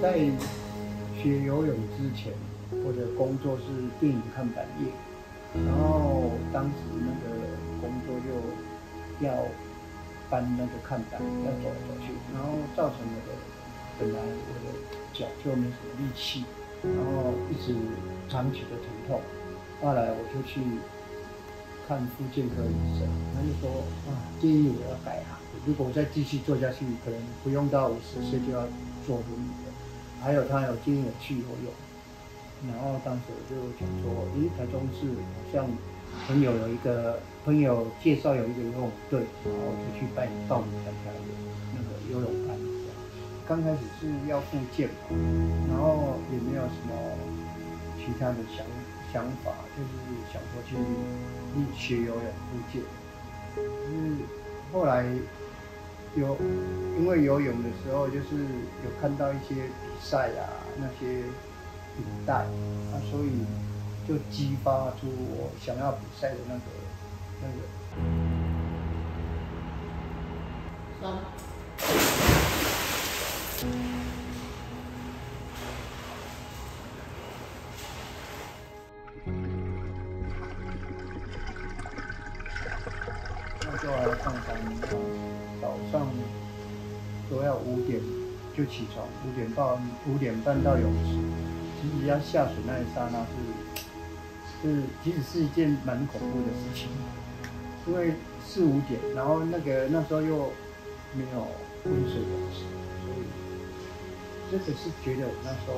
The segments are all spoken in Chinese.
在学游泳之前，我的工作是电影看板业，然后当时那个工作就要搬那个看板，要走来走去，然后造成我的本来我的脚就没什么力气，然后一直长期的疼痛。后来我就去看复健科医生，他就说啊，建议我要改行，如果我再继续做下去，可能不用到五十岁就要做轮椅了。还有他有建议我去游泳，然后当时我就想说，诶，台中市好像朋友有一个朋友介绍有一个游泳队，然后就去报报名参加那个游泳班。刚开始是要复健嘛，然后也没有什么其他的想想法，就是想说去学游泳复健。就是后来有因为游泳的时候，就是有看到一些比赛啊，那些比赛啊，所以就激发出我想要比赛的那个那个。五点就起床，五点到五点半到泳池。其实要下水那一刹那是，是其实是一件蛮恐怖的事情，因为四五点，然后那个那时候又没有温水泳池，所以这个是觉得我那时候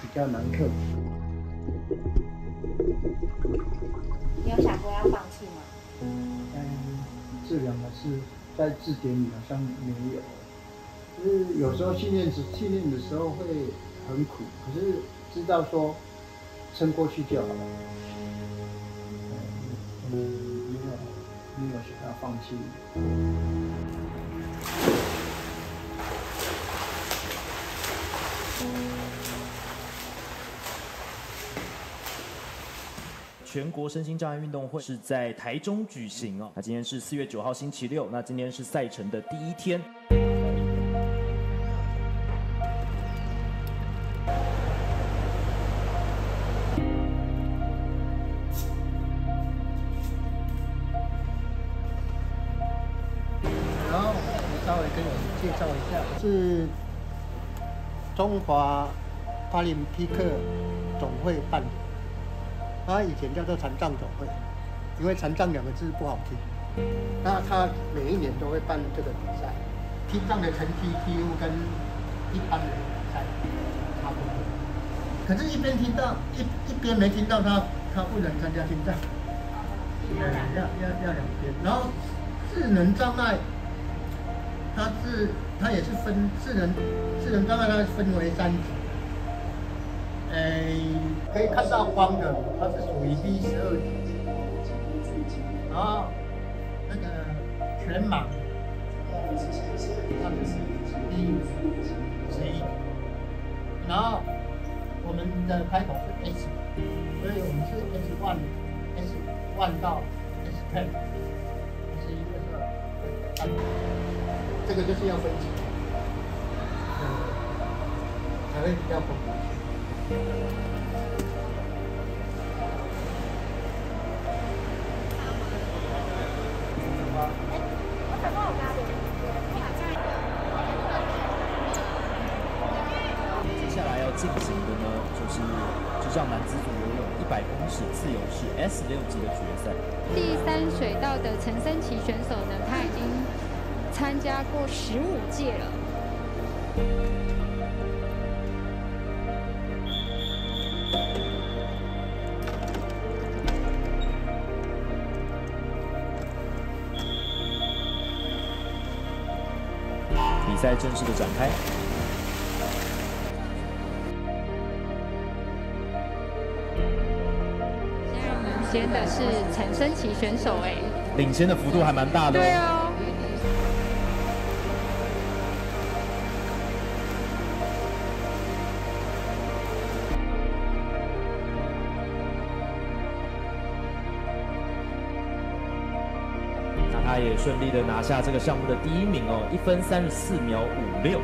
比较难克服。你有想过要放弃吗？嗯，这两个是在字典里好像没有，就是有时候训练时训练的时候会很苦，可是知道说撑过去就好了。嗯，没有没有想要放弃。全国身心障碍运动会是在台中举行哦。那今天是四月九号星期六，那今天是赛程的第一天。然后我稍微跟你们介绍一下，是中华帕林匹克总会办他。以前叫做残障总会，因为残障两个字不好听。那他每一年都会办这个比赛，听障的成绩几乎跟一般人比赛差不多。可是，一边听到一一边没听到，他他不能参加听障。要要要两边。然后智能障碍，它是它也是分智能智能障碍，它分为三级。呃，可以看到光的，它是属于 B 十二级。然后那个全盲，它就是 B 十一。然后我们的开口是 S，所以我们是 S one S 万到 S ten，是一个是这个就是要分级，嗯，才会比较公平。接下来要进行的呢，就是智障男子组游泳一百公尺自由式 S 六级的决赛。第三水道的陈森奇选手呢，他已经参加过十五届了。比赛正式的展开。现在我们先的是陈升奇选手，哎，领先的幅度还蛮大的、对哦。那他也顺利的拿下这个项目的第一名哦，一分三十四秒五六。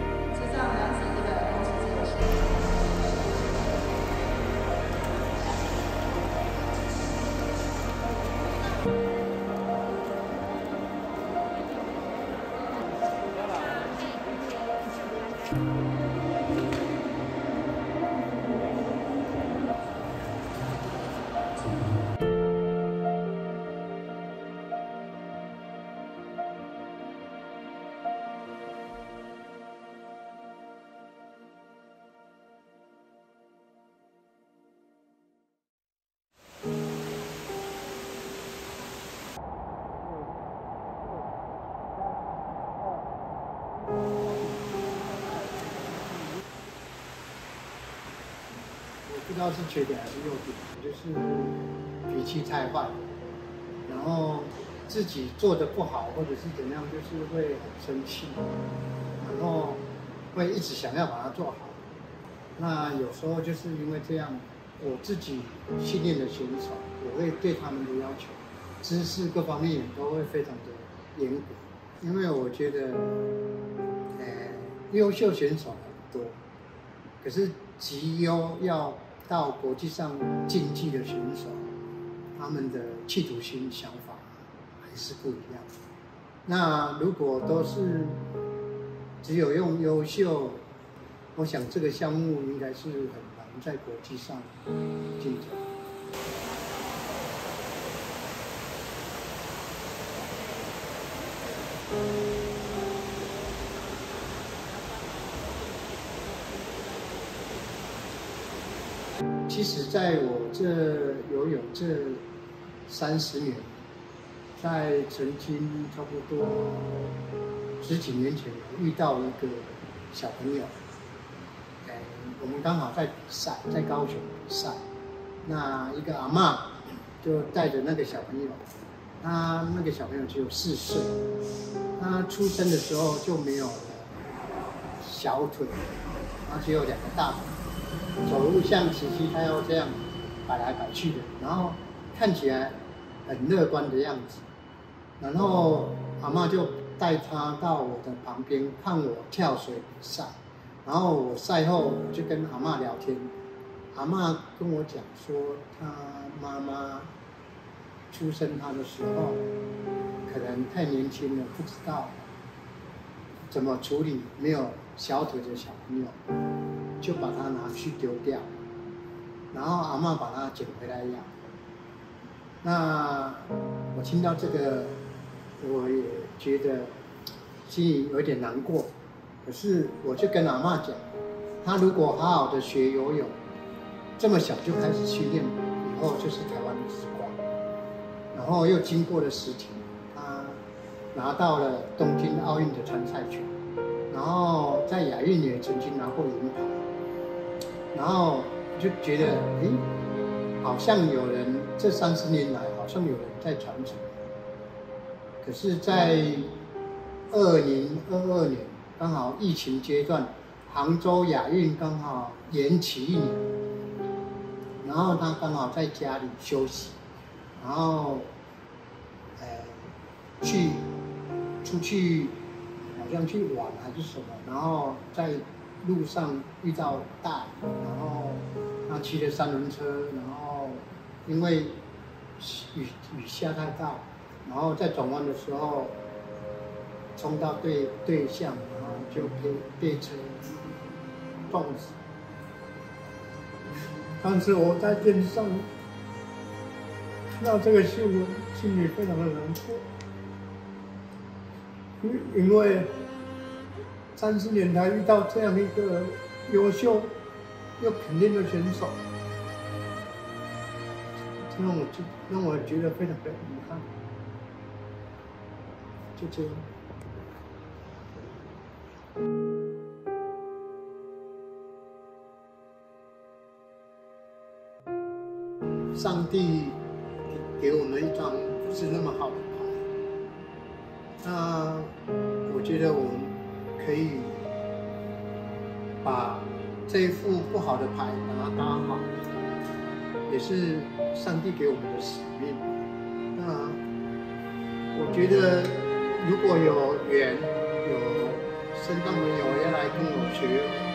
知道是缺点还是优点，就是脾气太坏，然后自己做的不好或者是怎样，就是会很生气，然后会一直想要把它做好。那有时候就是因为这样，我自己训练的选手，我会对他们的要求，知识各方面都会非常的严格，因为我觉得，呃，优秀选手很多，可是极优要到国际上竞技的选手，他们的企图心、想法还是不一样。那如果都是只有用优秀，我想这个项目应该是很难在国际上竞争。其实，在我这游泳这三十年，在曾经差不多十几年前遇到一个小朋友，哎，我们刚好在比赛，在高雄比赛，那一个阿嬷就带着那个小朋友，他那个小朋友只有四岁，他出生的时候就没有小腿，他只有两个大腿。走路像慈禧，太后这样摆来摆去的，然后看起来很乐观的样子。然后阿妈就带他到我的旁边看我跳水比赛。然后我赛后就跟阿妈聊天，阿妈跟我讲说，他妈妈出生他的时候可能太年轻了，不知道怎么处理没有小腿的小朋友。就把它拿去丢掉，然后阿妈把它捡回来养。那我听到这个，我也觉得心里有点难过。可是我就跟阿妈讲，他如果好好的学游泳，这么小就开始训练，以后就是台湾的之光。然后又经过了十天，他拿到了东京奥运的参赛权，然后在亚运也曾经拿过银牌。然后就觉得，哎，好像有人这三十年来，好像有人在传承。可是，在二零二二年，刚好疫情阶段，杭州亚运刚好延期一年，然后他刚好在家里休息，然后，呃，去出去，好像去玩还是什么，然后在。路上遇到大雨，然后他骑着三轮车，然后因为雨雨下太大，然后在转弯的时候冲到对对向，然后就被被车撞死。当时我在电视上看到这个新闻，心里非常的难过，因因为。三十年才遇到这样一个优秀又肯定的选手，这让我就让我觉得非常的遗憾。就这样，上帝给我们一张不是那么好的牌，那我觉得我们。可以把这一副不好的牌把它打好，也是上帝给我们的使命。那我觉得如果有缘，有身障朋友要来跟我学，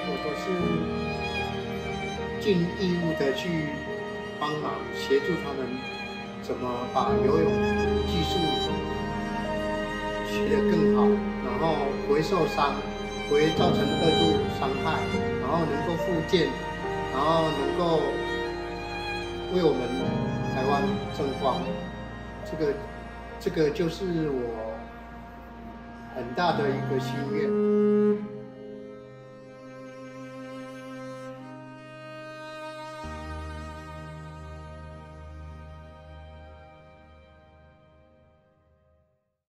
我都是尽义务的去帮忙协助他们，怎么把游泳技术学得更好。然后不会受伤，不会造成二度伤害，然后能够复健，然后能够为我们台湾争光，这个这个就是我很大的一个心愿。